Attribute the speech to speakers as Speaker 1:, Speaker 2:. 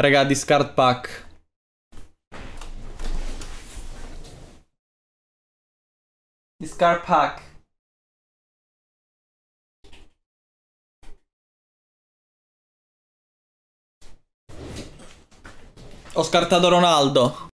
Speaker 1: Raga, discard pack. Discard pack. Ho scartato Ronaldo.